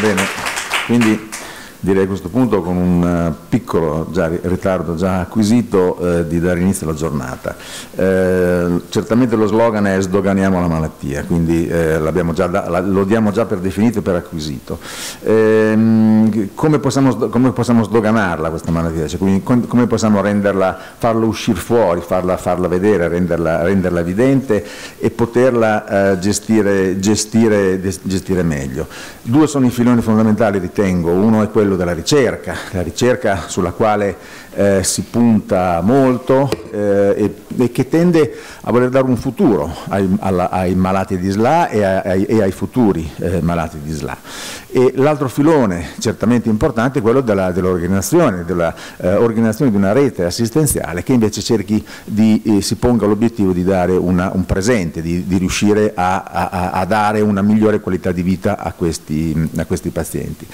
Bene, quindi direi a questo punto con un eh, piccolo già, ritardo già acquisito eh, di dare inizio alla giornata. Eh, certamente lo slogan è sdoganiamo la malattia, quindi eh, da, lo diamo già per definito e per acquisito. Ehm, come possiamo, come, possiamo, sdoganarla questa malattia? Cioè, quindi, come possiamo renderla, farla uscire fuori, farla, farla vedere, renderla, renderla, evidente e poterla eh, gestire, gestire, gestire meglio? Due sono i filoni fondamentali, ritengo, uno è quello quello della ricerca, la ricerca sulla quale eh, si punta molto eh, e, e, che tende a voler dare un futuro ai, alla, ai malati di SLA e ai, e ai futuri eh, malati di SLA. E l'altro filone certamente importante è quello dell'organizzazione, della, dell'organizzazione eh, di una rete assistenziale che invece cerchi di, eh, si ponga l'obiettivo di dare una, un presente, di, di riuscire a, a, a, dare una migliore qualità di vita a questi, a questi pazienti.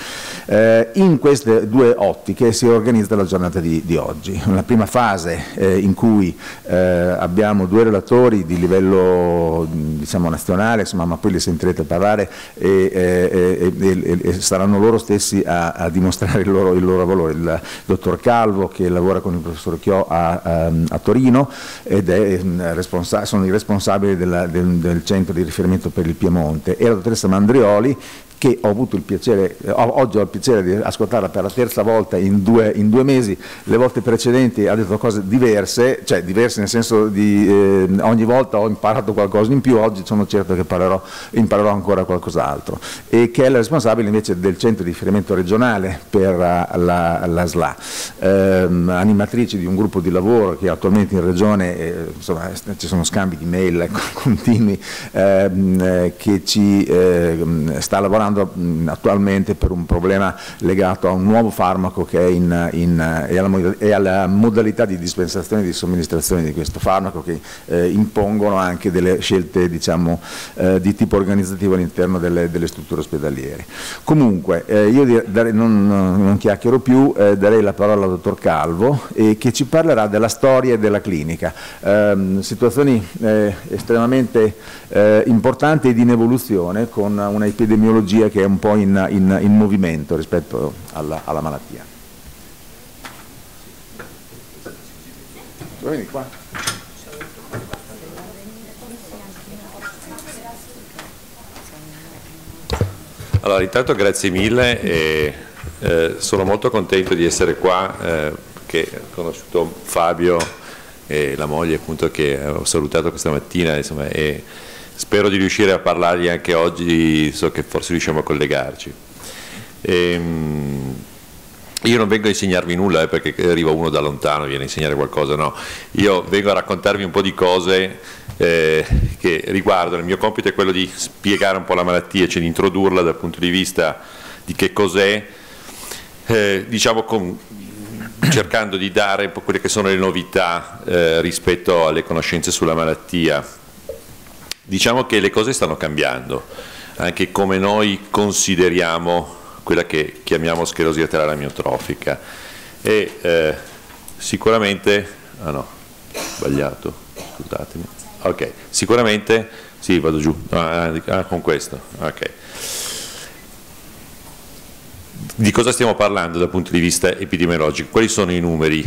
Eh, in queste due ottiche si organizza la giornata di, di oggi. Una prima fase eh, in cui eh, abbiamo due relatori di livello diciamo, nazionale, insomma, ma poi li sentirete parlare e, e, e, e saranno loro stessi a, a dimostrare il loro, il loro, valore. Il dottor Calvo che lavora con il professor Chiò a, a, a Torino ed è sono i responsabili della, del, del centro di riferimento per il Piemonte e la dottoressa Mandrioli che ho avuto il piacere, oggi ho il piacere di ascoltarla per la terza volta in due, in due mesi, le volte precedenti ha detto cose diverse, cioè diverse nel senso di eh, ogni volta ho imparato qualcosa in più, oggi sono certo che parlerò, imparerò ancora qualcos'altro. E che è la responsabile invece del centro di riferimento regionale per la, la, la SLA, eh, animatrice di un gruppo di lavoro che attualmente in regione, eh, insomma ci sono scambi di mail continui ehm, eh, che ci eh, sta lavorando lavorando mh, attualmente per un problema legato a un nuovo farmaco che è in, in, e, alla, e, alla, modalità di dispensazione e di somministrazione di questo farmaco che eh, impongono anche delle scelte diciamo, eh, di tipo organizzativo all'interno delle, delle, strutture ospedaliere. Comunque eh, io darei, non, non, chiacchiero più, eh, darei la parola al dottor Calvo che ci parlerà della storia della clinica, ehm, situazioni eh, estremamente eh, importanti ed in evoluzione con una epidemiologia tecnologia che è un po' in, in, in movimento rispetto alla, alla malattia. Vieni qua. Allora, intanto grazie mille e eh, sono molto contento di essere qua, eh, che ho conosciuto Fabio e la moglie appunto che ho salutato questa mattina insomma, e spero di riuscire a parlargli anche oggi, so che forse riusciamo a collegarci. Ehm, io non vengo a insegnarvi nulla eh, perché arriva uno da lontano, viene a insegnare qualcosa, no. Io vengo a raccontarvi un po' di cose eh, che riguardano, il mio compito è quello di spiegare un po' la malattia, cioè di introdurla dal punto di vista di che cos'è, eh, diciamo con, cercando di dare un po' quelle che sono le novità eh, rispetto alle conoscenze sulla malattia Diciamo che le cose stanno cambiando, anche come noi consideriamo quella che chiamiamo sclerosi laterale amiotrofica e eh, sicuramente, ah no, sbagliato, scusatemi, ok, sicuramente, sì vado giù, ah, ah, con questo, ok. Di cosa stiamo parlando dal punto di vista epidemiologico? Quali sono i numeri?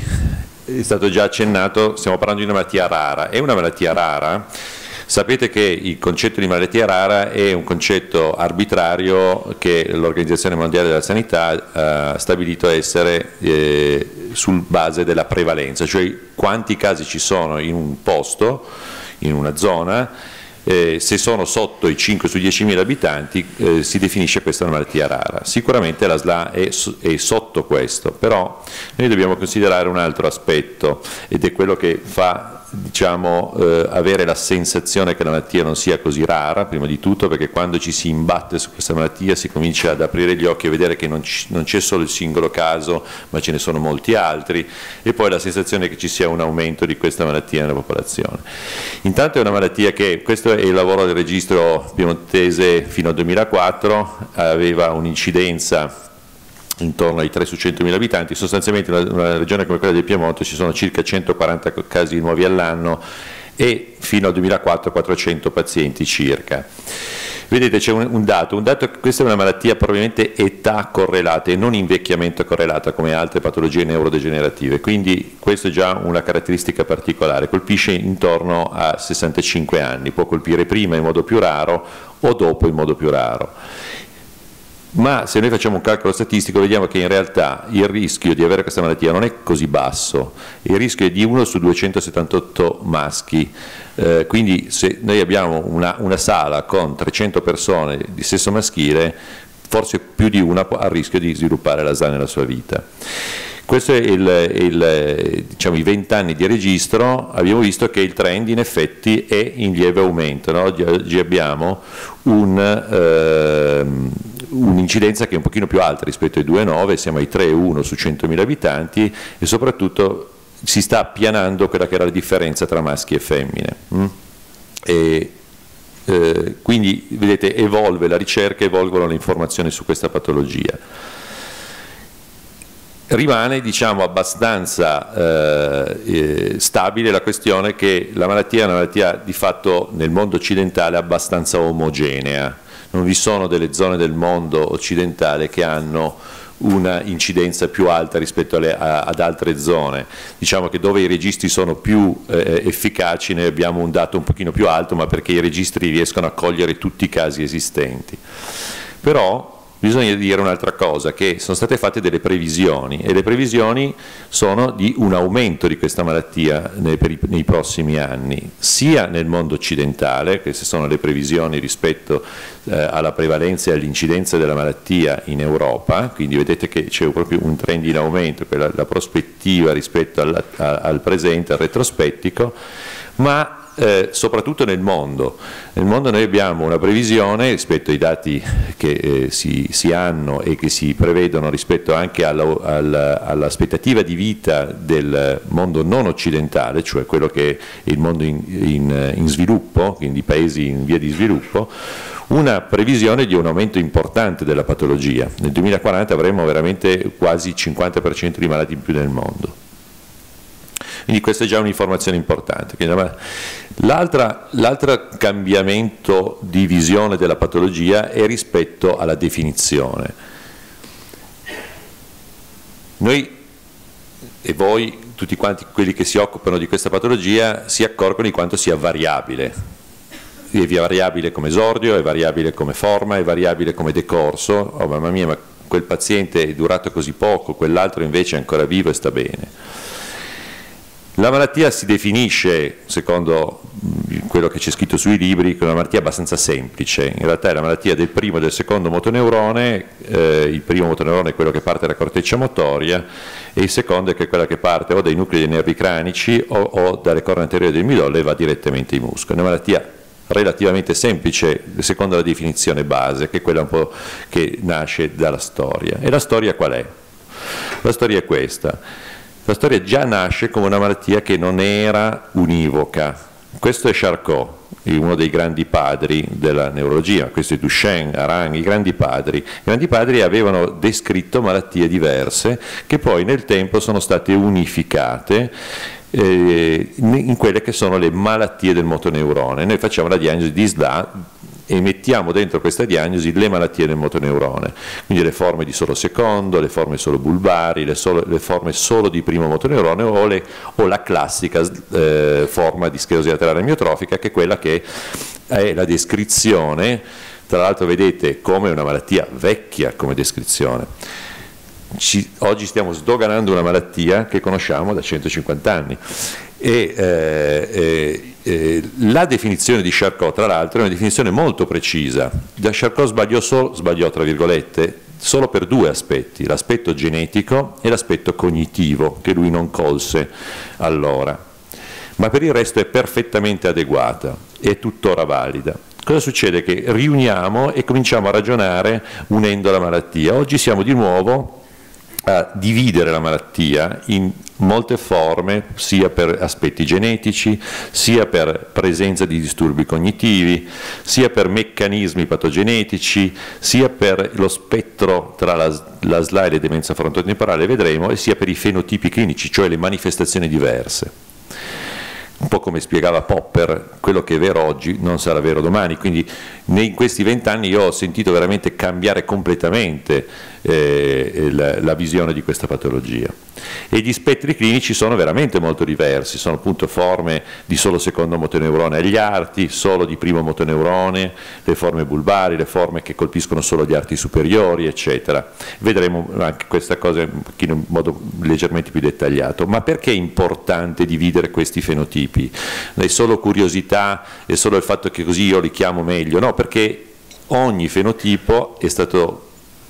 È stato già accennato, stiamo parlando di una malattia rara, è una malattia rara Sapete che il concetto di malattia rara è un concetto arbitrario che l'Organizzazione Mondiale della Sanità eh, ha stabilito essere eh, sul base della prevalenza, cioè quanti casi ci sono in un posto, in una zona, eh, se sono sotto i 5 su 10.000 abitanti eh, si definisce questa una malattia rara. Sicuramente la SLA è, è, sotto questo, però noi dobbiamo considerare un altro aspetto ed è quello che fa diciamo, eh, avere la sensazione che la malattia non sia così rara, prima di tutto perché quando ci si imbatte su questa malattia si comincia ad aprire gli occhi e vedere che non, c'è solo il singolo caso, ma ce ne sono molti altri, e poi la sensazione che ci sia un aumento di questa malattia nella popolazione. Intanto è una malattia che, questo è il lavoro del registro piemontese fino al 2004, aveva un'incidenza intorno ai 3 su 100.000 abitanti, sostanzialmente in una, regione come quella del Piemonte ci sono circa 140 casi nuovi all'anno e fino al 2004 400 pazienti circa. Vedete c'è un, un, dato, un dato questa è una malattia probabilmente età correlata e non invecchiamento correlata come altre patologie neurodegenerative, quindi questa è già una caratteristica particolare, colpisce intorno a 65 anni, può colpire prima in modo più raro o dopo in modo più raro ma se noi facciamo un calcolo statistico vediamo che in realtà il rischio di avere questa malattia non è così basso, il rischio è di 1 su 278 maschi, eh, quindi se noi abbiamo una, una, sala con 300 persone di sesso maschile, forse più di una ha il rischio di sviluppare la SA nella sua vita. Questo è il, il, diciamo, i 20 anni di registro, abbiamo visto che il trend in effetti è in lieve aumento, no? oggi abbiamo un, eh, un'incidenza che è un pochino più alta rispetto ai 2,9, siamo ai 3,1 su 100.000 abitanti e soprattutto si sta appianando quella che era la differenza tra maschi e femmine. Mm? E, eh, quindi vedete evolve la ricerca, evolvono le informazioni su questa patologia rimane diciamo, abbastanza eh, eh, stabile la questione che la malattia è una malattia di fatto nel mondo occidentale abbastanza omogenea, non vi sono delle zone del mondo occidentale che hanno una incidenza più alta rispetto alle, a, ad altre zone, diciamo che dove i registri sono più eh, efficaci ne abbiamo un dato un pochino più alto ma perché i registri riescono a cogliere tutti i casi esistenti. Però bisogna dire un'altra cosa, che sono state fatte delle previsioni e le previsioni sono di un aumento di questa malattia nei, i, nei prossimi anni, sia nel mondo occidentale, queste sono le previsioni rispetto eh, alla prevalenza e all'incidenza della malattia in Europa, quindi vedete che c'è proprio un trend in aumento, la, la prospettiva rispetto al, al presente, al retrospettico, ma eh, soprattutto nel mondo. Nel mondo noi abbiamo una previsione rispetto ai dati che eh, si, si, hanno e che si prevedono rispetto anche all'aspettativa di vita del mondo non occidentale, cioè quello che è il mondo in, in, in sviluppo, quindi paesi in via di sviluppo, una previsione di un aumento importante della patologia. Nel 2040 avremo veramente quasi il 50% di malati in più nel mondo. Quindi questa è già un'informazione importante. L'altro cambiamento di visione della patologia è rispetto alla definizione. Noi e voi, tutti quanti quelli che si occupano di questa patologia, si accorgono di quanto sia variabile. È variabile come esordio, è variabile come forma, è variabile come decorso. Oh mamma mia, ma quel paziente è durato così poco, quell'altro invece è ancora vivo e sta bene. La malattia si definisce, secondo quello che c'è scritto sui libri, come una malattia abbastanza semplice. In realtà è la malattia del primo e del secondo motoneurone, eh, il primo motoneurone è quello che parte dalla corteccia motoria e il secondo è quella che parte o dai nuclei dei nervi cranici o, o dalle corna anteriori del midollo e va direttamente ai muscoli. È una malattia relativamente semplice secondo la definizione base, che è quella un po' che nasce dalla storia. E la storia qual è? La storia è questa la storia già nasce come una malattia che non era univoca. Questo è Charcot, uno dei grandi padri della neurologia, questo è Duchenne, Arang, i grandi padri. I grandi padri avevano descritto malattie diverse che poi nel tempo sono state unificate eh, in quelle che sono le malattie del motoneurone. Noi facciamo la diagnosi di SLA e mettiamo dentro questa diagnosi le malattie del motoneurone, quindi le forme di solo secondo, le forme solo bulbari, le, solo, le forme solo di primo motoneurone o, le, o la classica eh, forma di sclerosi laterale miotrofica che è quella che è la descrizione, tra l'altro vedete come una malattia vecchia come descrizione. Ci, oggi stiamo sdoganando una malattia che conosciamo da 150 anni e eh, eh, la definizione di Charcot, tra l'altro, è una definizione molto precisa. Da Charcot sbagliò, solo, sbagliò tra virgolette, solo per due aspetti, l'aspetto genetico e l'aspetto cognitivo, che lui non colse allora. Ma per il resto è perfettamente adeguata è tuttora valida. Cosa succede? Che riuniamo e cominciamo a ragionare unendo la malattia. Oggi siamo di nuovo a dividere la malattia in molte forme, sia per aspetti genetici, sia per presenza di disturbi cognitivi, sia per meccanismi patogenetici, sia per lo spettro tra la, la SLA e le demenza frontotemporale, vedremo, e sia per i fenotipi clinici, cioè le manifestazioni diverse. Un po' come spiegava Popper, quello che è vero oggi non sarà vero domani, quindi in questi vent'anni io ho sentito veramente cambiare completamente eh, la, la, visione di questa patologia. E gli spettri clinici sono veramente molto diversi, sono appunto forme di solo secondo motoneurone agli arti, solo di primo motoneurone, le forme bulbari, le forme che colpiscono solo gli arti superiori, eccetera. Vedremo anche questa cosa in modo leggermente più dettagliato. Ma perché è importante dividere questi fenotipi? È solo curiosità, è solo il fatto che così io li chiamo meglio? No, perché ogni fenotipo è stato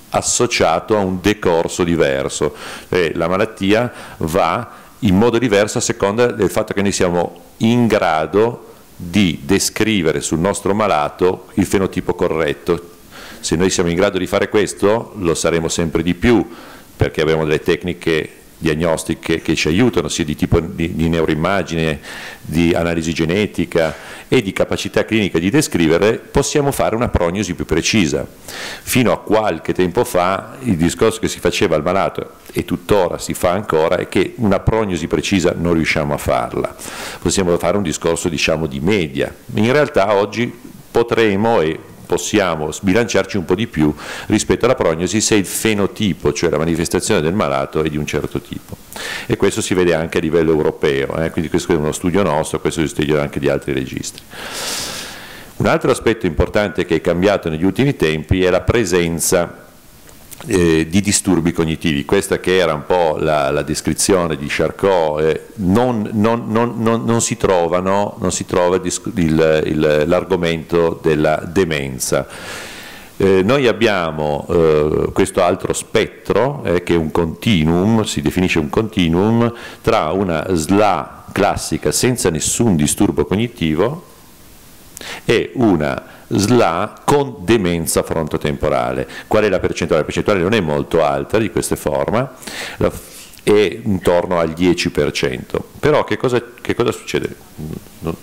associato a un decorso diverso. Eh, la malattia va in modo diverso a seconda del fatto che noi siamo in grado di descrivere sul nostro malato il fenotipo corretto. Se noi siamo in grado di fare questo, lo saremo sempre di più, perché abbiamo delle tecniche diagnostiche che ci aiutano, sia di tipo di, di neuroimmagine, di analisi genetica e di capacità clinica di descrivere, possiamo fare una prognosi più precisa. Fino a qualche tempo fa il discorso che si faceva al malato, e tuttora si fa ancora, è che una prognosi precisa non riusciamo a farla. Possiamo fare un discorso diciamo di media. In realtà oggi potremo e possiamo sbilanciarci un po' di più rispetto alla prognosi se il fenotipo, cioè la manifestazione del malato, è di un certo tipo. E questo si vede anche a livello europeo, eh? quindi questo è uno studio nostro, questo è uno anche di altri registri. Un altro aspetto importante che è cambiato negli ultimi tempi è la presenza eh, di disturbi cognitivi, questa che era un po' la, la descrizione di Charcot, eh, non, non, non, non, si trovano, non si trova l'argomento della demenza. Eh, noi abbiamo eh, questo altro spettro eh, che è un continuum, si definisce un continuum tra una SLA classica senza nessun disturbo cognitivo e una SLA con demenza frontotemporale. Qual è la percentuale? La percentuale non è molto alta di queste forme, è intorno al 10%. Però che cosa, che cosa succede? Non,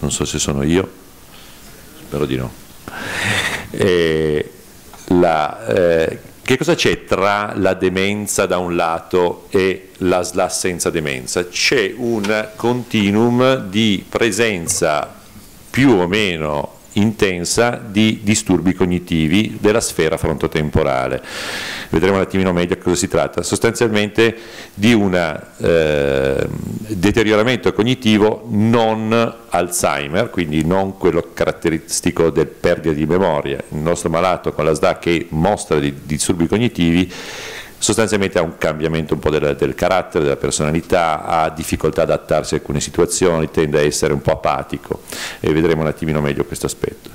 non, so se sono io, spero di no. Eh, la, eh, che cosa c'è tra la demenza da un lato e la SLA senza demenza? C'è un continuum di presenza più o meno intensa di disturbi cognitivi della sfera frontotemporale. Vedremo un attimino meglio cosa si tratta. Sostanzialmente di un eh, deterioramento cognitivo non Alzheimer, quindi non quello caratteristico del perdita di memoria. Il nostro malato con la SDA che mostra dei disturbi cognitivi sostanzialmente ha un cambiamento un po' del, del, carattere, della personalità, ha difficoltà ad adattarsi a alcune situazioni, tende a essere un po' apatico e vedremo un attimino meglio questo aspetto.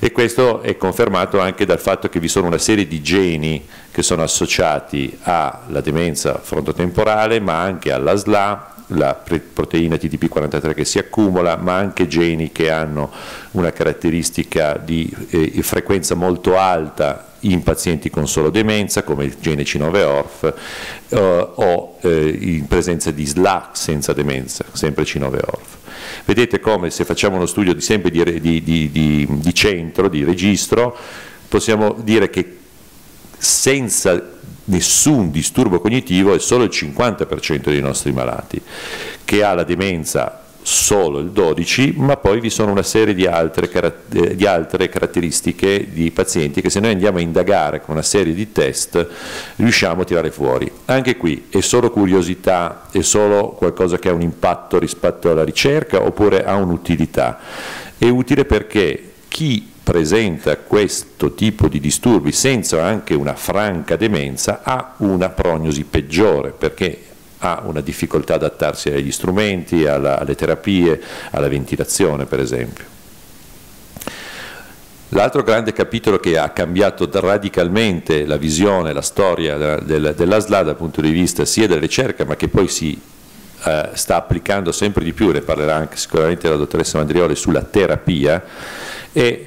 E questo è confermato anche dal fatto che vi sono una serie di geni che sono associati alla demenza frontotemporale, ma anche alla SLA, la proteina TTP43 che si accumula, ma anche geni che hanno una caratteristica di eh, frequenza molto alta in pazienti con solo demenza come il gene C9-ORF eh, o eh, in presenza di SLA senza demenza, sempre C9-ORF. Vedete come se facciamo uno studio di, sempre di, di, di centro, di registro, possiamo dire che senza nessun disturbo cognitivo è solo il 50% dei nostri malati, che ha la demenza solo il 12, ma poi vi sono una serie di altre, eh, di altre, caratteristiche di pazienti che se noi andiamo a indagare con una serie di test riusciamo a tirare fuori. Anche qui è solo curiosità, è solo qualcosa che ha un impatto rispetto alla ricerca oppure ha un'utilità? È utile perché chi presenta questo tipo di disturbi senza anche una franca demenza ha una prognosi peggiore perché ha una difficoltà ad adattarsi agli strumenti, alla, alle terapie, alla ventilazione per esempio. L'altro grande capitolo che ha cambiato radicalmente la visione, la storia dell'ASLA dal punto di vista sia della ricerca ma che poi si eh, sta applicando sempre di più, ne parlerà anche sicuramente la dottoressa Mandrioli sulla terapia, è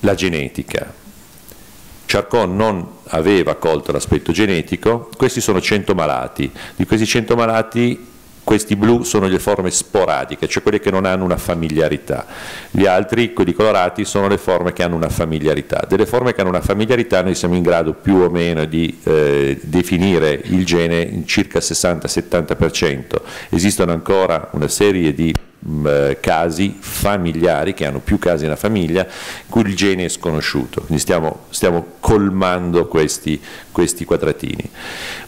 la genetica. Charcot non aveva colto l'aspetto genetico, questi sono 100 malati, di questi 100 malati questi blu sono le forme sporadiche, cioè quelle che non hanno una familiarità. Gli altri, quelli colorati, sono le forme che hanno una familiarità. Delle forme che hanno una familiarità noi siamo in grado più o meno di eh, definire il gene in circa 60-70%. Esistono ancora una serie di Mm, eh, casi familiari, che hanno più casi nella famiglia, cui il gene è sconosciuto, quindi stiamo, stiamo colmando questi, questi, quadratini.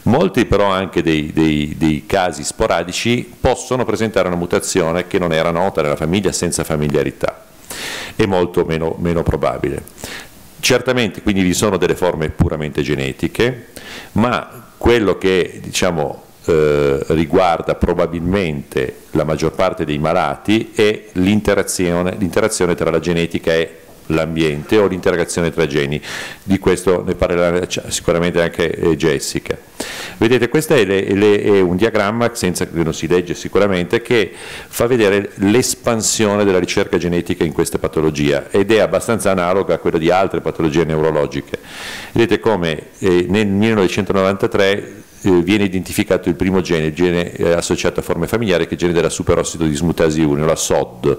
Molti però anche dei, dei, dei, casi sporadici possono presentare una mutazione che non era nota nella famiglia senza familiarità, è molto meno, meno probabile. Certamente quindi vi sono delle forme puramente genetiche, ma quello che diciamo, eh, riguarda probabilmente la maggior parte dei malati è l'interazione, tra la genetica e l'ambiente o l'interazione tra geni, di questo ne parlerà sicuramente anche eh, Jessica. Vedete, questo è, le, le, è, un diagramma, senza che non si legge sicuramente, che fa vedere l'espansione della ricerca genetica in questa patologia ed è abbastanza analoga a quella di altre patologie neurologiche. Vedete come eh, nel 1993 eh, viene identificato il primo gene, il gene eh, associato a forme familiari, che è il gene della superossido dismutasi 1, la SOD.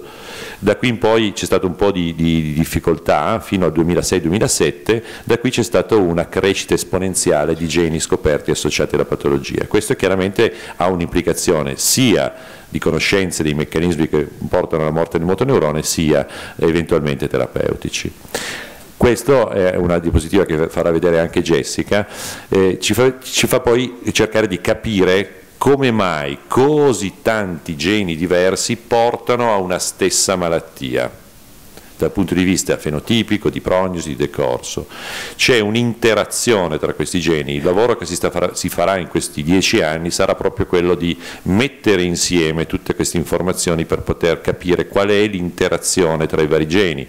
Da qui in poi c'è stato un po' di, di, di difficoltà fino al 2006-2007, da qui c'è stata una crescita esponenziale di geni scoperti associati alla patologia. Questo chiaramente ha un'implicazione sia di conoscenze dei meccanismi che portano alla morte del motoneurone, sia eventualmente terapeutici. Questa è una diapositiva che farà vedere anche Jessica, eh, ci, fa, ci fa poi cercare di capire come mai così tanti geni diversi portano a una stessa malattia dal punto di vista fenotipico, di prognosi, di decorso. C'è un'interazione tra questi geni, il lavoro che si, farà, si, farà in questi dieci anni sarà proprio quello di mettere insieme tutte queste informazioni per poter capire qual è l'interazione tra i vari geni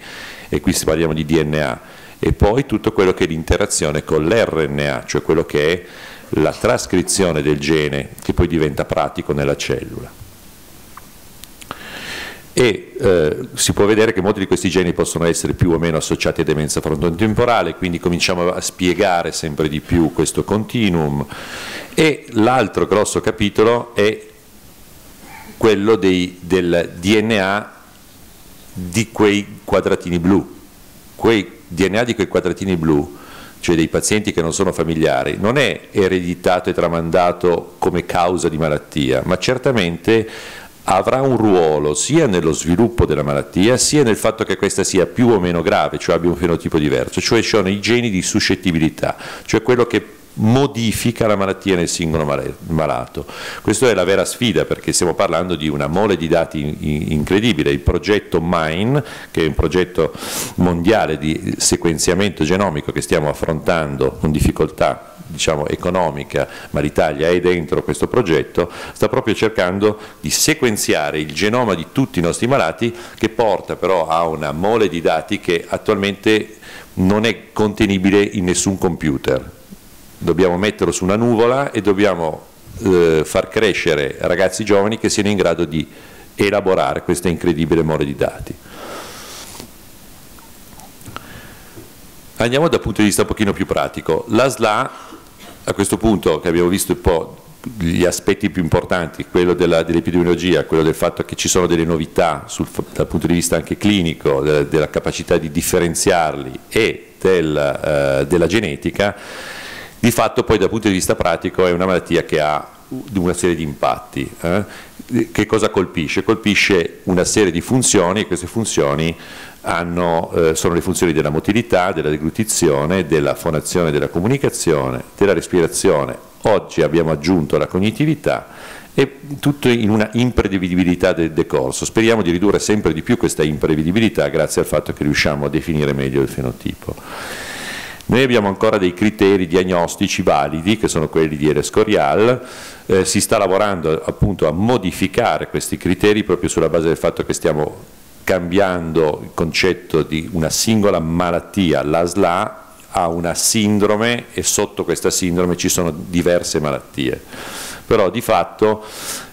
e qui parliamo di DNA, e poi tutto quello che è l'interazione con l'RNA, cioè quello che è la trascrizione del gene che poi diventa pratico nella cellula. E eh, si può vedere che molti di questi geni possono essere più o meno associati a demenza frontotemporale, quindi cominciamo a spiegare sempre di più questo continuum. E l'altro grosso capitolo è quello dei, del DNA di quei quadratini blu. Quei DNA di quei quadratini blu, cioè dei pazienti che non sono familiari, non è ereditato e tramandato come causa di malattia, ma certamente avrà un ruolo sia nello sviluppo della malattia sia nel fatto che questa sia più o meno grave, cioè abbia un fenotipo diverso, cioè sono i geni di suscettibilità, cioè quello che modifica la malattia nel singolo malato. Questa è la vera sfida perché stiamo parlando di una mole di dati incredibile. Il progetto MINE, che è un progetto mondiale di sequenziamento genomico che stiamo affrontando con difficoltà diciamo, economica, ma l'Italia è dentro questo progetto, sta proprio cercando di sequenziare il genoma di tutti i nostri malati che porta però a una mole di dati che attualmente non è contenibile in nessun computer dobbiamo metterlo su una nuvola e dobbiamo eh, far crescere ragazzi giovani che siano in grado di elaborare questa incredibile mole di dati. Andiamo dal punto di vista un pochino più pratico. La SLA, a questo punto che abbiamo visto un po' gli aspetti più importanti, quello dell'epidemiologia, dell quello del fatto che ci sono delle novità sul, dal punto di vista anche clinico, della, della capacità di differenziarli e del, uh, della genetica, di fatto poi dal punto di vista pratico è una malattia che ha una serie di impatti. Eh? Che cosa colpisce? Colpisce una serie di funzioni e queste funzioni hanno, eh, sono le funzioni della motilità, della deglutizione, della fonazione della comunicazione, della respirazione. Oggi abbiamo aggiunto la cognitività e tutto in una imprevedibilità del decorso. Speriamo di ridurre sempre di più questa imprevedibilità grazie al fatto che riusciamo a definire meglio il fenotipo. Noi abbiamo ancora dei criteri diagnostici validi, che sono quelli di Erescorial, eh, si sta lavorando appunto a modificare questi criteri proprio sulla base del fatto che stiamo cambiando il concetto di una singola malattia, l'ASLA ha una sindrome e sotto questa sindrome ci sono diverse malattie. Però di fatto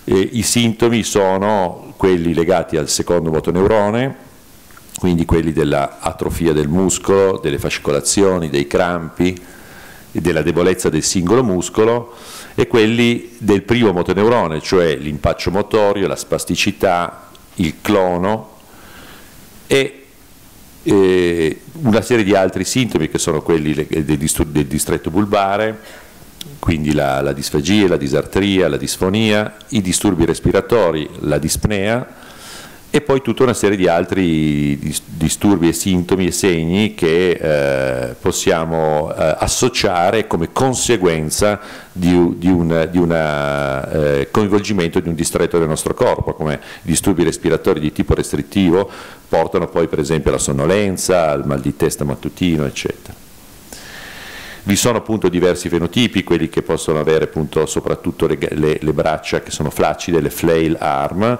eh, i sintomi sono quelli legati al secondo motoneurone, quindi quelli dell'atrofia del muscolo, delle fascicolazioni, dei crampi, della debolezza del singolo muscolo e quelli del primo motoneurone, cioè l'impaccio motorio, la spasticità, il clono e eh, una serie di altri sintomi che sono quelli del, del distretto bulbare, quindi la, la disfagia, la disartria, la disfonia, i disturbi respiratori, la dispnea e poi tutta una serie di altri disturbi e sintomi e segni che eh, possiamo eh, associare come conseguenza di, di un eh, coinvolgimento di un distretto del nostro corpo, come disturbi respiratori di tipo restrittivo portano poi per esempio alla sonnolenza, al mal di testa mattutino, eccetera. Vi sono appunto diversi fenotipi, quelli che possono avere appunto soprattutto le, le, le braccia che sono flaccide, le flail arm,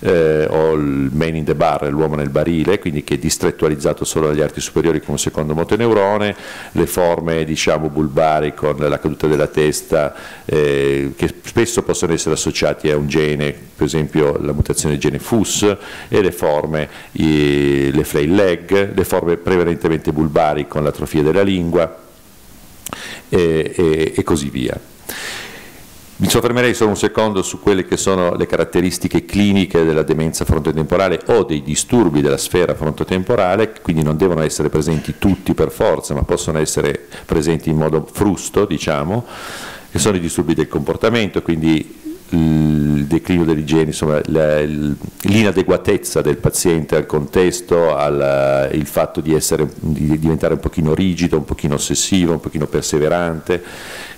eh, o il man in the bar, l'uomo nel barile, quindi che è distrettualizzato solo agli arti superiori come secondo motoneurone, le forme diciamo bulbari con la caduta della testa, eh, che spesso possono essere associati a un gene, per esempio la mutazione del gene FUS, e le forme, i, le flail leg, le forme prevalentemente bulbari con l'atrofia della lingua, e, e, e così via. Mi soffermerei solo un secondo su quelle che sono le caratteristiche cliniche della demenza frontotemporale o dei disturbi della sfera frontotemporale, quindi non devono essere presenti tutti per forza, ma possono essere presenti in modo frusto, diciamo, che sono i disturbi del comportamento, quindi il declino dell'igiene, insomma l'inadeguatezza del paziente al contesto, al, il fatto di, essere, di, diventare un pochino rigido, un pochino ossessivo, un pochino perseverante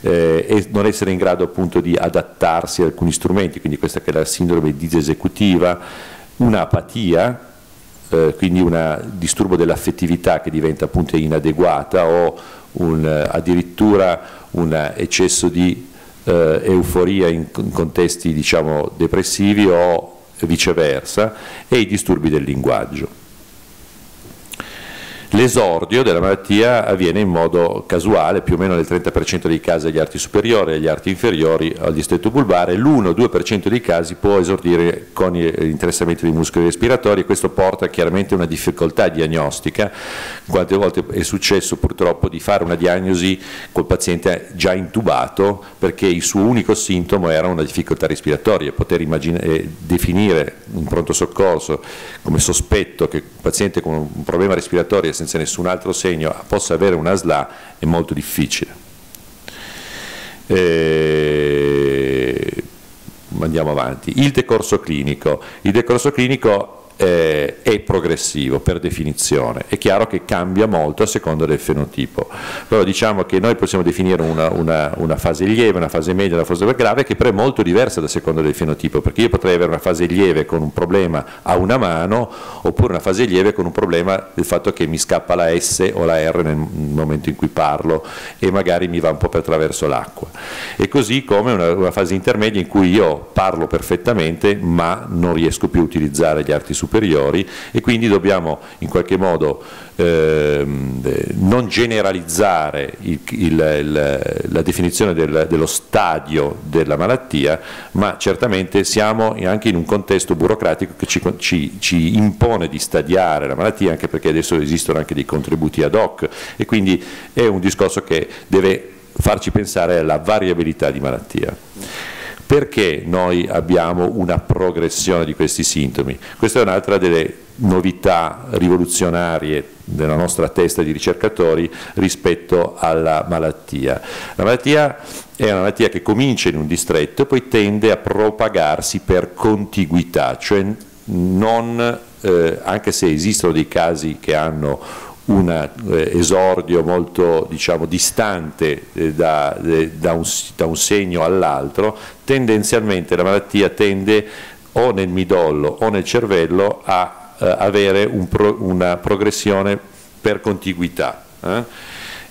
eh, e non essere in grado appunto di adattarsi ad alcuni strumenti, quindi questa che è la sindrome disesecutiva, un'apatia, eh, quindi un disturbo dell'affettività che diventa appunto inadeguata o un, addirittura un eccesso di eh, euforia in, in contesti diciamo, depressivi o viceversa e i disturbi del linguaggio. L'esordio della malattia avviene in modo casuale, più o meno nel 30% dei casi agli arti superiori e agli arti inferiori al distretto bulbare, l'1-2% dei casi può esordire con l'interessamento dei muscoli respiratori e questo porta chiaramente a una difficoltà diagnostica, quante volte è successo purtroppo di fare una diagnosi col paziente già intubato perché il suo unico sintomo era una difficoltà respiratoria, poter eh, definire in pronto soccorso come sospetto che un paziente con un problema respiratorio senza nessun altro segno possa avere una SLA è molto difficile. Eh, andiamo avanti. Il decorso clinico. Il decorso clinico eh, è progressivo per definizione, è chiaro che cambia molto a seconda del fenotipo, però diciamo che noi possiamo definire una, una, una fase lieve, una fase media, una fase grave che però è molto diversa da seconda del fenotipo, perché io potrei avere una fase lieve con un problema a una mano oppure una fase lieve con un problema del fatto che mi scappa la S o la R nel momento in cui parlo e magari mi va un po' per attraverso l'acqua. E così come una, una fase intermedia in cui io parlo perfettamente ma non riesco più a utilizzare gli arti superiori superiori e quindi dobbiamo in qualche modo ehm, non generalizzare il, il, il, la definizione del, dello stadio della malattia, ma certamente siamo anche in un contesto burocratico che ci, ci, ci impone di stadiare la malattia, anche perché adesso esistono anche dei contributi ad hoc e quindi è un discorso che deve farci pensare alla variabilità di malattia. Perché noi abbiamo una progressione di questi sintomi? Questa è un'altra delle novità rivoluzionarie della nostra testa di ricercatori rispetto alla malattia. La malattia è una malattia che comincia in un distretto e poi tende a propagarsi per contiguità, cioè non, eh, anche se esistono dei casi che hanno un eh, esordio molto diciamo, distante eh, da, eh, da, un, da, un, segno all'altro, tendenzialmente la malattia tende o nel midollo o nel cervello a eh, avere un pro, una progressione per contiguità. Eh?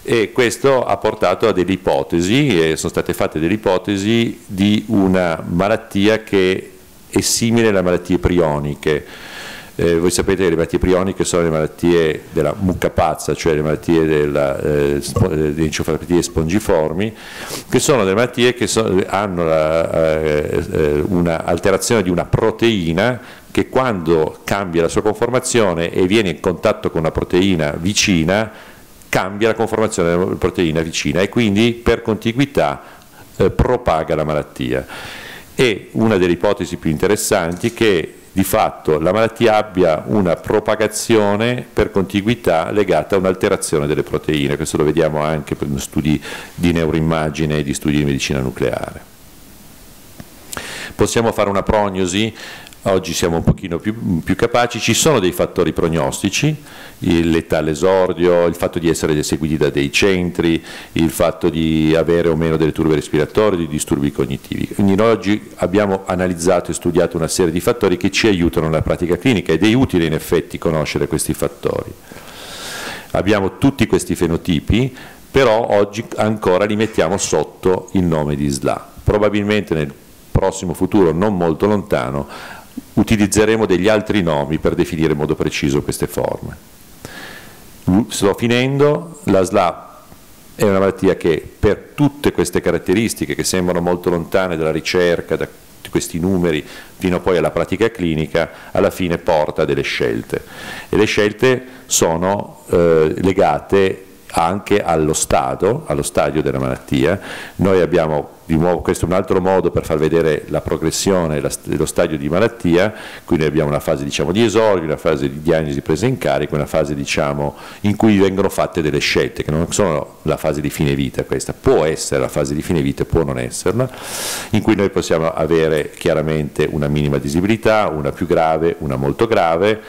E questo ha portato a delle ipotesi, e sono state fatte delle ipotesi di una malattia che è simile alle malattie prioniche eh, voi sapete che le malattie prioniche sono le malattie della mucca pazza, cioè le malattie delle eh, eh encefalopatie spongiformi, che sono delle malattie che so, hanno eh, eh un'alterazione di una proteina che quando cambia la sua conformazione e viene in contatto con una proteina vicina cambia la conformazione della proteina vicina e quindi per contiguità eh, propaga la malattia. E una delle ipotesi più interessanti è che di fatto la malattia abbia una propagazione per contiguità legata a un'alterazione delle proteine, questo lo vediamo anche per studi di neuroimmagine e di studi di medicina nucleare. Possiamo fare una prognosi oggi siamo un pochino più, più, capaci, ci sono dei fattori prognostici, l'età all'esordio, il fatto di essere seguiti da dei centri, il fatto di avere o meno delle turbe respiratorie, di disturbi cognitivi. Quindi noi oggi abbiamo analizzato e studiato una serie di fattori che ci aiutano nella pratica clinica ed è utile in effetti conoscere questi fattori. Abbiamo tutti questi fenotipi, però oggi ancora li mettiamo sotto il nome di SLA. Probabilmente nel prossimo futuro non molto lontano utilizzeremo degli altri nomi per definire in modo preciso queste forme. Sto finendo, la SLA è una malattia che per tutte queste caratteristiche che sembrano molto lontane dalla ricerca, da questi numeri fino poi alla pratica clinica, alla fine porta a delle scelte. E le scelte sono eh, legate anche allo stadio, allo stadio della malattia. Noi abbiamo di nuovo, questo è un altro modo per far vedere la progressione dello stadio di malattia, quindi abbiamo una fase diciamo, di esordio, una fase di diagnosi presa in carico, una fase diciamo, in cui vengono fatte delle scelte, che non sono la fase di fine vita questa, può essere la fase di fine vita, può non esserla, in cui noi possiamo avere chiaramente una minima disabilità, una più grave, una molto grave,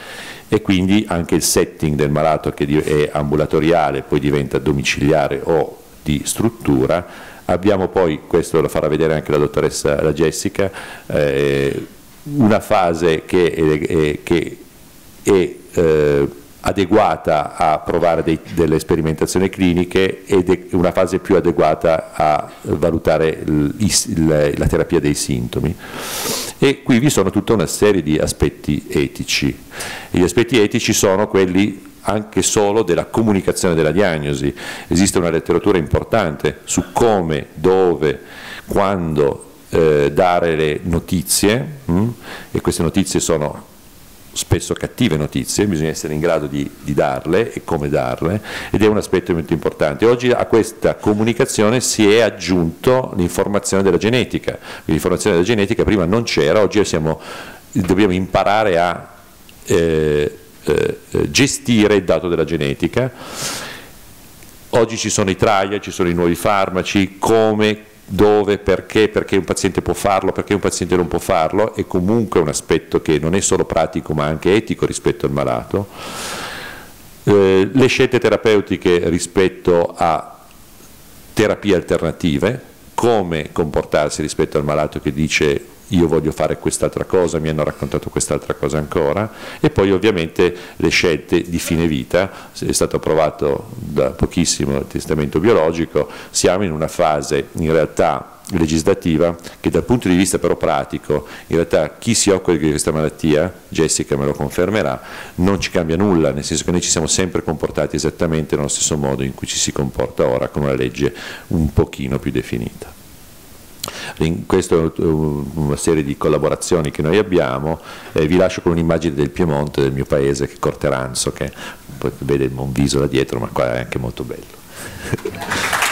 e quindi anche il setting del malato che è ambulatoriale poi diventa domiciliare o di struttura. Abbiamo poi, questo lo farà vedere anche la dottoressa la Jessica, eh, una fase che è, che è eh, adeguata a provare dei, delle sperimentazioni cliniche è una fase più adeguata a valutare il, il, la terapia dei sintomi. E qui vi sono tutta una serie di aspetti etici. E gli aspetti etici sono quelli anche solo della comunicazione della diagnosi. Esiste una letteratura importante su come, dove, quando eh, dare le notizie mh? Mm? e queste notizie sono spesso cattive notizie, bisogna essere in grado di, di, darle e come darle ed è un aspetto molto importante. Oggi a questa comunicazione si è aggiunto l'informazione della genetica, l'informazione della genetica prima non c'era, oggi siamo, dobbiamo imparare a eh, eh, gestire il dato della genetica. Oggi ci sono i trial, ci sono i nuovi farmaci, come dove, perché, perché un paziente può farlo, perché un paziente non può farlo, è comunque un aspetto che non è solo pratico ma anche etico rispetto al malato. Eh, le scelte terapeutiche rispetto a terapie alternative, come comportarsi rispetto al malato che dice io voglio fare quest'altra cosa, mi hanno raccontato quest'altra cosa ancora e poi ovviamente le scelte di fine vita, è stato approvato da pochissimo il testamento biologico, siamo in una fase in realtà legislativa che dal punto di vista però pratico, in realtà chi si occupa di questa malattia, Jessica me lo confermerà, non ci cambia nulla, nel senso che noi ci siamo sempre comportati esattamente nello stesso modo in cui ci si comporta ora con una legge un pochino più definita. Questa è una serie di collaborazioni che noi abbiamo, eh, vi lascio con un'immagine del Piemonte, del mio paese, che è Corteranzo, che vede il Monviso da dietro, ma qua è anche molto bello.